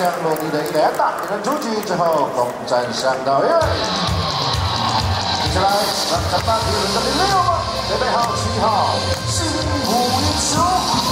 降落地雷连打连横出击之后攻占上岛屿接下来让咱们班第轮的第六位准备好七号新舞英球